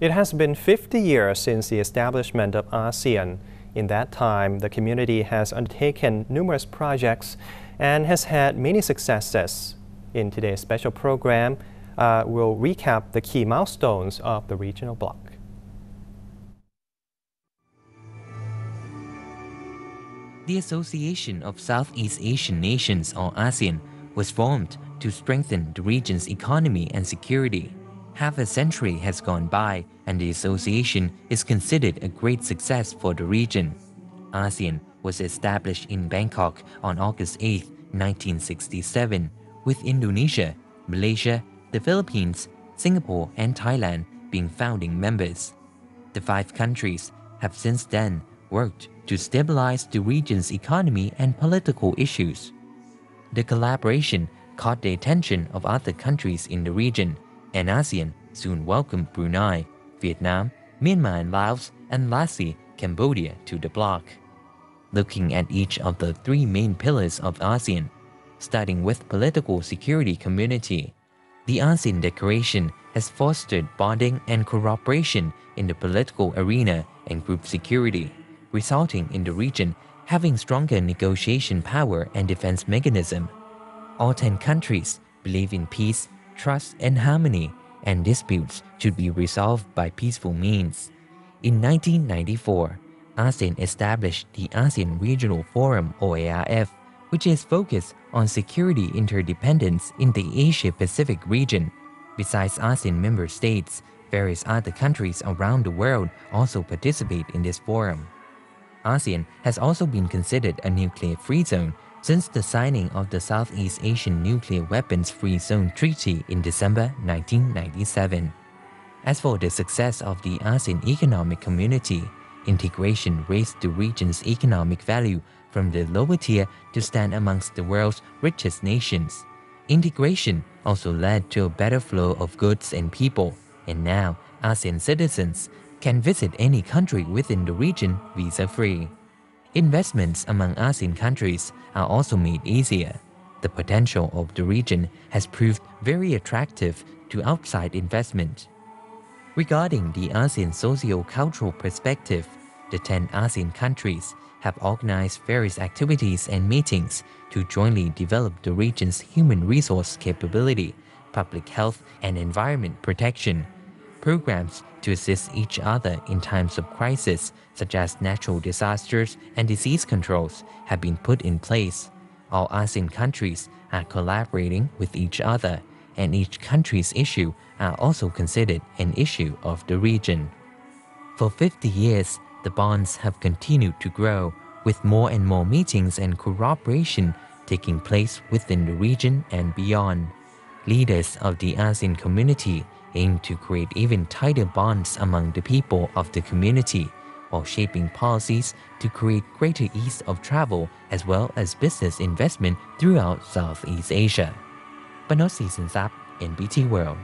It has been 50 years since the establishment of ASEAN. In that time, the community has undertaken numerous projects and has had many successes. In today's special program, uh, we'll recap the key milestones of the regional bloc. The Association of Southeast Asian Nations, or ASEAN, was formed to strengthen the region's economy and security. Half a century has gone by, and the association is considered a great success for the region. ASEAN was established in Bangkok on August 8, 1967, with Indonesia, Malaysia, the Philippines, Singapore, and Thailand being founding members. The five countries have since then worked to stabilize the region's economy and political issues. The collaboration caught the attention of other countries in the region and ASEAN soon welcomed Brunei, Vietnam, Myanmar and Laos, and lastly, Cambodia to the bloc. Looking at each of the three main pillars of ASEAN, starting with political security community, the ASEAN Declaration has fostered bonding and cooperation in the political arena and group security, resulting in the region having stronger negotiation power and defense mechanism. All 10 countries believe in peace trust, and harmony, and disputes should be resolved by peaceful means. In 1994, ASEAN established the ASEAN Regional Forum OARF, which is focused on security interdependence in the Asia-Pacific region. Besides ASEAN member states, various other countries around the world also participate in this forum. ASEAN has also been considered a nuclear-free zone since the signing of the Southeast Asian Nuclear Weapons Free Zone Treaty in December 1997. As for the success of the ASEAN Economic Community, integration raised the region's economic value from the lower tier to stand amongst the world's richest nations. Integration also led to a better flow of goods and people, and now ASEAN citizens can visit any country within the region visa-free. Investments among ASEAN countries are also made easier. The potential of the region has proved very attractive to outside investment. Regarding the ASEAN socio-cultural perspective, the 10 ASEAN countries have organized various activities and meetings to jointly develop the region's human resource capability, public health and environment protection, programs to assist each other in times of crisis, such as natural disasters and disease controls, have been put in place. All ASEAN countries are collaborating with each other, and each country's issue are also considered an issue of the region. For 50 years, the bonds have continued to grow, with more and more meetings and cooperation taking place within the region and beyond. Leaders of the ASEAN community aim to create even tighter bonds among the people of the community while shaping policies to create greater ease of travel as well as business investment throughout Southeast Asia. Panos Season NBT World